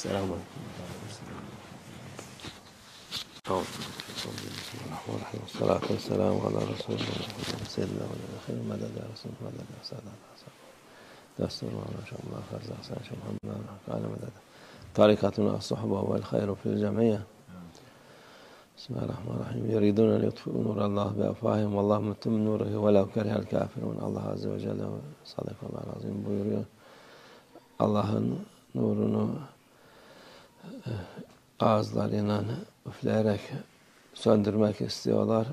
السلام عليكم. والصلاة والسلام على رسول الله سيدنا والآخر مدد يا رسول الله مدد يا سادة دستور ما شاء الله فرز أحسن شاء محمد قال مدد طريقتنا الصحبة والخير في الجميع. بسم الله الرحمن الرحيم. يريدون أن يطفئوا نور الله بأفواههم والله متم نوره ولو كره الكافرون. Azze ve Celle ve Sadakallahu Azim buyuruyor. Allah'ın nurunu ağızlarıyla üfleyerek söndürmek istiyorlar.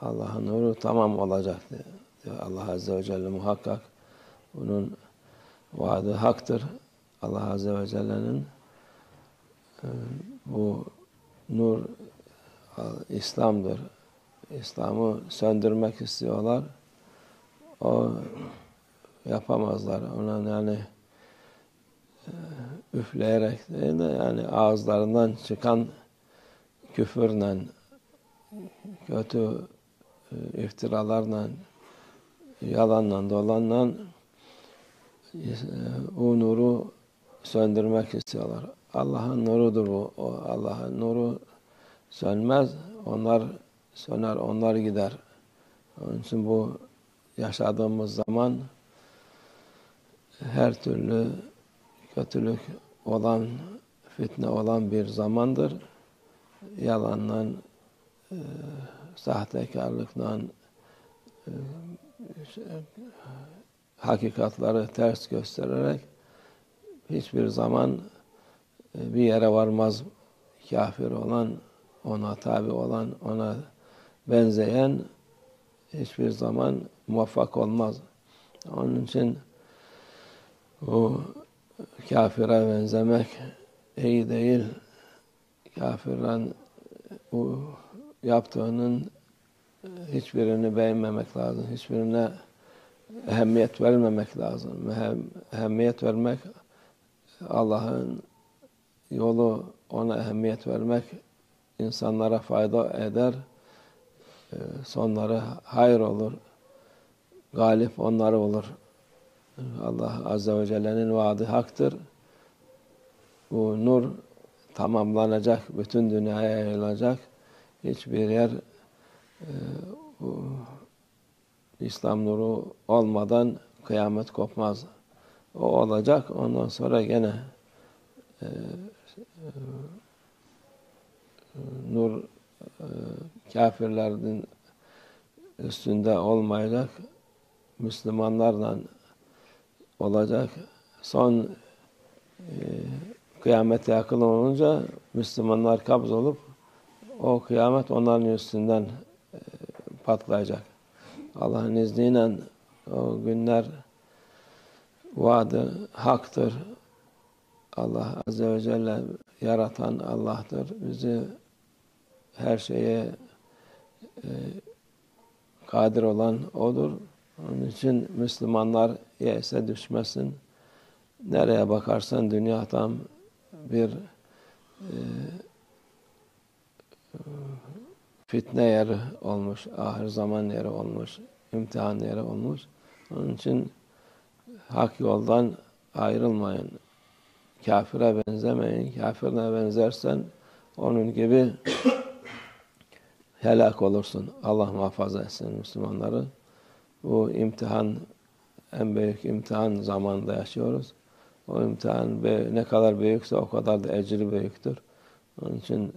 Allah'ın nuru tamam olacak diyor. Allah Azze ve Celle muhakkak bunun vaadi haktır. Allah Azze ve Celle'nin e, bu nur İslam'dır. İslam'ı söndürmek istiyorlar. O yapamazlar. Ona yani e, üfleyerek değil de yani ağızlarından çıkan küfürle, kötü e, iftiralarla, yalanla, dolanla e, o nuru söndürmek istiyorlar. Allah'ın nurudur bu. Allah'ın nuru sönmez. Onlar söner, onlar gider. Onun için bu yaşadığımız zaman her türlü kötülük olan, fitne olan bir zamandır. Yalanla, e, sahtekarlıkla, e, hakikatları ters göstererek hiçbir zaman e, bir yere varmaz kafir olan, ona tabi olan, ona benzeyen hiçbir zaman muvaffak olmaz. Onun için o kafire benzemek iyi değil. Kafirin bu yaptığının hiçbirini beğenmemek lazım. Hiçbirine ehemmiyet vermemek lazım. Ehemmiyet vermek Allah'ın yolu ona ehemmiyet vermek insanlara fayda eder. Sonları hayır olur. Galip onları olur. Allah Azze ve Celle'nin vaadi haktır. Bu nur tamamlanacak, bütün dünyaya yayılacak. Hiçbir yer e, bu İslam nuru olmadan kıyamet kopmaz. O olacak. Ondan sonra gene e, e, nur e, kafirlerin üstünde olmayacak. Müslümanlarla olacak. Son e, kıyamete yakın olunca Müslümanlar kabz olup o kıyamet onların üstünden e, patlayacak. Allah'ın izniyle o günler vaadi haktır. Allah Azze ve Celle yaratan Allah'tır. Bizi her şeye e, kadir olan O'dur. Onun için Müslümanlar yese düşmesin. Nereye bakarsan dünya tam bir e, fitne yeri olmuş, ahir zaman yeri olmuş, imtihan yeri olmuş. Onun için hak yoldan ayrılmayın. Kafire benzemeyin. Kafirine benzersen onun gibi helak olursun. Allah muhafaza etsin Müslümanları. Bu imtihan en büyük imtihan zamanında yaşıyoruz. O imtihan ne kadar büyükse o kadar da ecri büyüktür. Onun için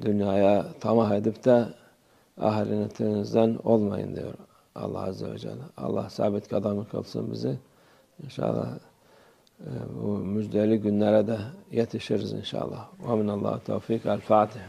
dünyaya tamah edip de ahiretinizden olmayın diyor Allah Azze ve Celle. Allah sabit kadamı kılsın bizi. İnşallah e, bu müjdeli günlere de yetişiriz inşallah. Ve minallahu tevfik. El Fatiha.